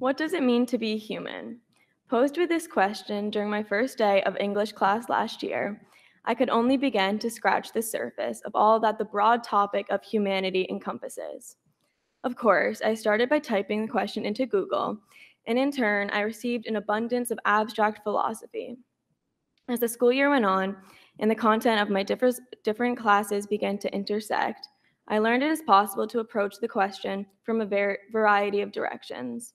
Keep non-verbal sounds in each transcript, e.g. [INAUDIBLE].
What does it mean to be human? Posed with this question during my first day of English class last year, I could only begin to scratch the surface of all that the broad topic of humanity encompasses. Of course, I started by typing the question into Google, and in turn, I received an abundance of abstract philosophy. As the school year went on and the content of my different classes began to intersect, I learned it is possible to approach the question from a variety of directions.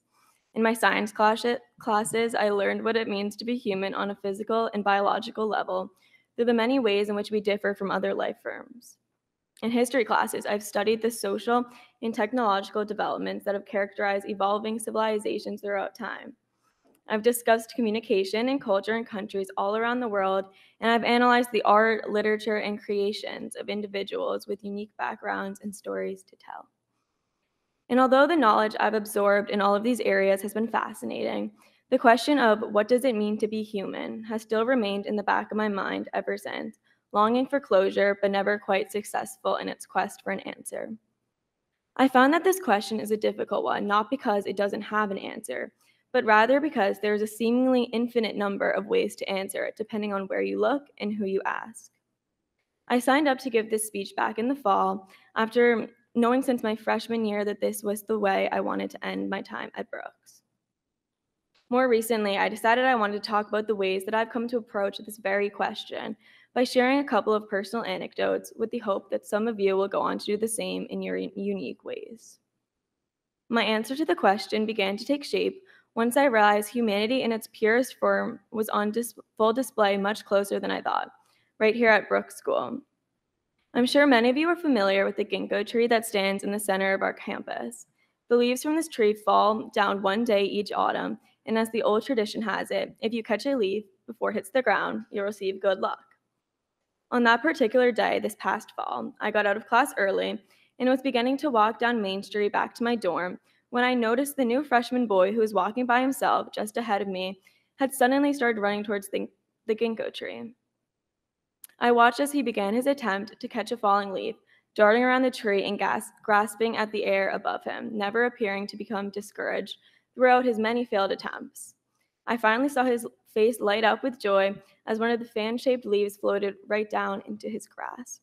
In my science classes, I learned what it means to be human on a physical and biological level through the many ways in which we differ from other life forms. In history classes, I've studied the social and technological developments that have characterized evolving civilizations throughout time. I've discussed communication and culture in countries all around the world, and I've analyzed the art, literature, and creations of individuals with unique backgrounds and stories to tell. And although the knowledge I've absorbed in all of these areas has been fascinating, the question of what does it mean to be human has still remained in the back of my mind ever since, longing for closure but never quite successful in its quest for an answer. I found that this question is a difficult one, not because it doesn't have an answer, but rather because there is a seemingly infinite number of ways to answer it depending on where you look and who you ask. I signed up to give this speech back in the fall after knowing since my freshman year that this was the way I wanted to end my time at Brooks. More recently, I decided I wanted to talk about the ways that I've come to approach this very question by sharing a couple of personal anecdotes with the hope that some of you will go on to do the same in your unique ways. My answer to the question began to take shape once I realized humanity in its purest form was on dis- full display much closer than I thought, right here at Brooks School. I'm sure many of you are familiar with the ginkgo tree that stands in the center of our campus. The leaves from this tree fall down one day each autumn and as the old tradition has it, if you catch a leaf before it hits the ground, you'll receive good luck. On that particular day, this past fall, I got out of class early and was beginning to walk down Main Street back to my dorm when I noticed the new freshman boy who was walking by himself just ahead of me had suddenly started running towards the, the ginkgo tree. I watched as he began his attempt to catch a falling leaf, darting around the tree and gas- grasping at the air above him, never appearing to become discouraged throughout his many failed attempts. I finally saw his face light up with joy as one of the fan shaped leaves floated right down into his grasp.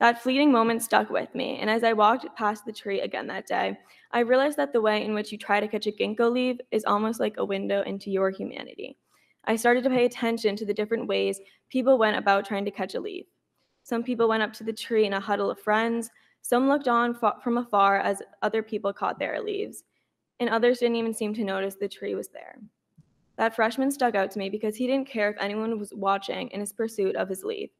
That fleeting moment stuck with me, and as I walked past the tree again that day, I realized that the way in which you try to catch a ginkgo leaf is almost like a window into your humanity. I started to pay attention to the different ways people went about trying to catch a leaf. Some people went up to the tree in a huddle of friends, some looked on from afar as other people caught their leaves, and others didn't even seem to notice the tree was there. That freshman stuck out to me because he didn't care if anyone was watching in his pursuit of his leaf.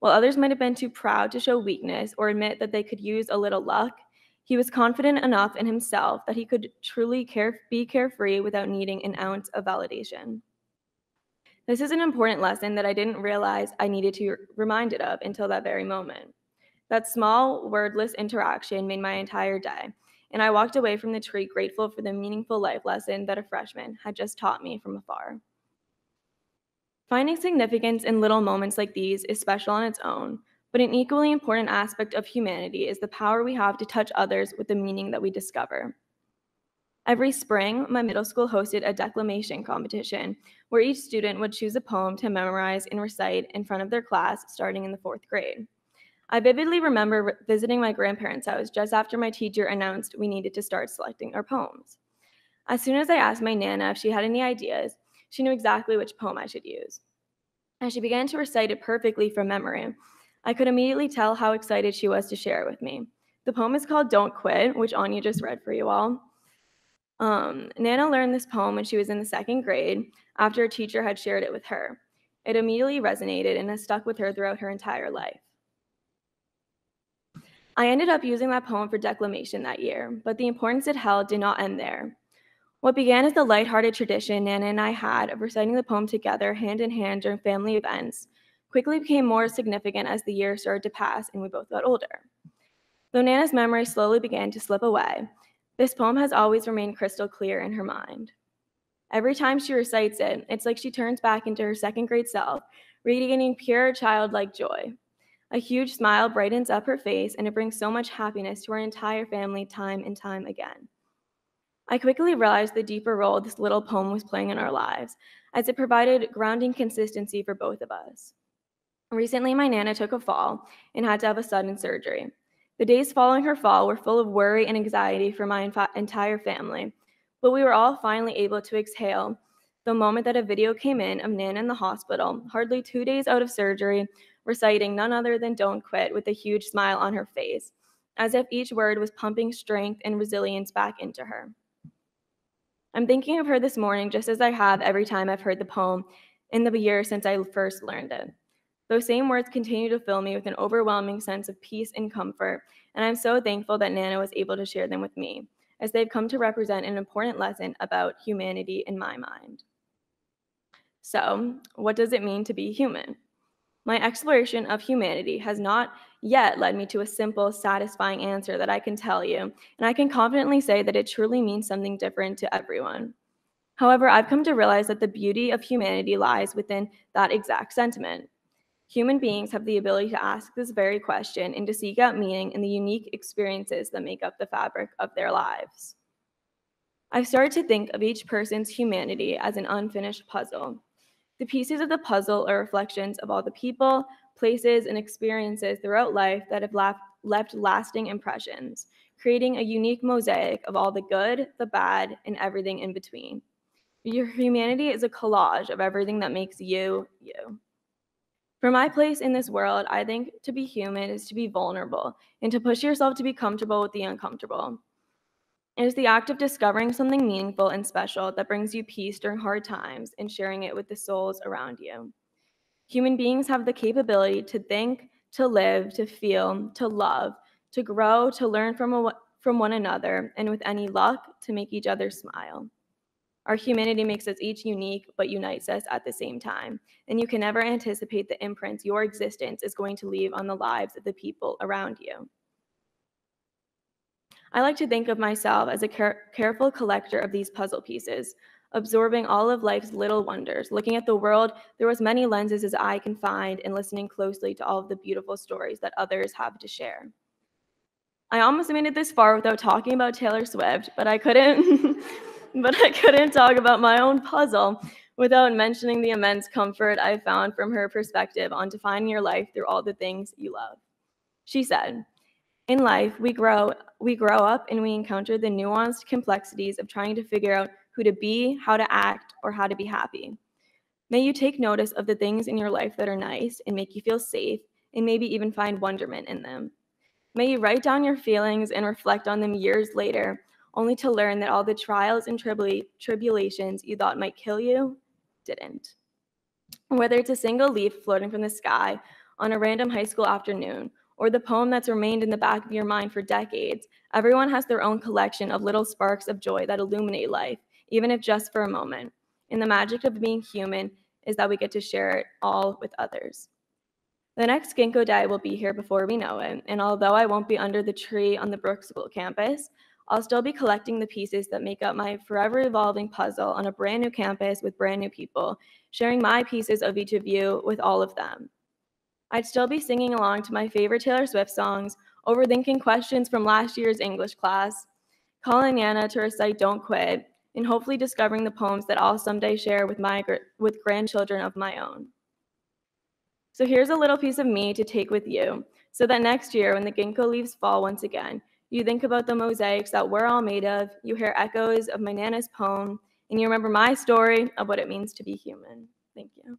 While others might have been too proud to show weakness or admit that they could use a little luck, he was confident enough in himself that he could truly care- be carefree without needing an ounce of validation. This is an important lesson that I didn't realize I needed to be reminded of until that very moment. That small, wordless interaction made my entire day, and I walked away from the tree grateful for the meaningful life lesson that a freshman had just taught me from afar. Finding significance in little moments like these is special on its own, but an equally important aspect of humanity is the power we have to touch others with the meaning that we discover. Every spring, my middle school hosted a declamation competition where each student would choose a poem to memorize and recite in front of their class starting in the fourth grade. I vividly remember visiting my grandparents' house just after my teacher announced we needed to start selecting our poems. As soon as I asked my Nana if she had any ideas, she knew exactly which poem I should use. As she began to recite it perfectly from memory, I could immediately tell how excited she was to share it with me. The poem is called Don't Quit, which Anya just read for you all. Um, Nana learned this poem when she was in the second grade after a teacher had shared it with her. It immediately resonated and has stuck with her throughout her entire life. I ended up using that poem for declamation that year, but the importance it held did not end there. What began as the lighthearted tradition Nana and I had of reciting the poem together hand in hand during family events quickly became more significant as the years started to pass and we both got older. Though Nana's memory slowly began to slip away, this poem has always remained crystal clear in her mind. Every time she recites it, it's like she turns back into her second grade self, radiating pure childlike joy. A huge smile brightens up her face, and it brings so much happiness to our entire family time and time again. I quickly realized the deeper role this little poem was playing in our lives, as it provided grounding consistency for both of us. Recently, my Nana took a fall and had to have a sudden surgery. The days following her fall were full of worry and anxiety for my entire family, but we were all finally able to exhale the moment that a video came in of Nan in the hospital, hardly two days out of surgery, reciting none other than Don't Quit with a huge smile on her face, as if each word was pumping strength and resilience back into her. I'm thinking of her this morning just as I have every time I've heard the poem in the year since I first learned it. Those same words continue to fill me with an overwhelming sense of peace and comfort, and I'm so thankful that Nana was able to share them with me, as they've come to represent an important lesson about humanity in my mind. So, what does it mean to be human? My exploration of humanity has not yet led me to a simple, satisfying answer that I can tell you, and I can confidently say that it truly means something different to everyone. However, I've come to realize that the beauty of humanity lies within that exact sentiment. Human beings have the ability to ask this very question and to seek out meaning in the unique experiences that make up the fabric of their lives. I've started to think of each person's humanity as an unfinished puzzle. The pieces of the puzzle are reflections of all the people, places, and experiences throughout life that have left, left lasting impressions, creating a unique mosaic of all the good, the bad, and everything in between. Your humanity is a collage of everything that makes you, you. For my place in this world, I think to be human is to be vulnerable and to push yourself to be comfortable with the uncomfortable. It is the act of discovering something meaningful and special that brings you peace during hard times and sharing it with the souls around you. Human beings have the capability to think, to live, to feel, to love, to grow, to learn from, a, from one another, and with any luck, to make each other smile. Our humanity makes us each unique, but unites us at the same time. And you can never anticipate the imprints your existence is going to leave on the lives of the people around you. I like to think of myself as a care careful collector of these puzzle pieces, absorbing all of life's little wonders, looking at the world through as many lenses as I can find, and listening closely to all of the beautiful stories that others have to share. I almost made it this far without talking about Taylor Swift, but I couldn't [LAUGHS] [LAUGHS] but I couldn't talk about my own puzzle without mentioning the immense comfort I found from her perspective on defining your life through all the things you love. She said, in life, we grow, we grow up and we encounter the nuanced complexities of trying to figure out who to be, how to act, or how to be happy. May you take notice of the things in your life that are nice and make you feel safe, and maybe even find wonderment in them. May you write down your feelings and reflect on them years later only to learn that all the trials and tribula- tribulations you thought might kill you didn't. Whether it's a single leaf floating from the sky on a random high school afternoon, or the poem that's remained in the back of your mind for decades, everyone has their own collection of little sparks of joy that illuminate life, even if just for a moment. And the magic of being human is that we get to share it all with others. The next Ginkgo Day will be here before we know it, and although I won't be under the tree on the Brooks School campus, I'll still be collecting the pieces that make up my forever evolving puzzle on a brand new campus with brand new people, sharing my pieces of each of you with all of them. I'd still be singing along to my favorite Taylor Swift songs, overthinking questions from last year's English class, calling Nana to recite Don't Quit, and hopefully discovering the poems that I'll someday share with my with grandchildren of my own. So here's a little piece of me to take with you, so that next year when the ginkgo leaves fall once again, you think about the mosaics that we're all made of, you hear echoes of my Nana's poem, and you remember my story of what it means to be human. Thank you.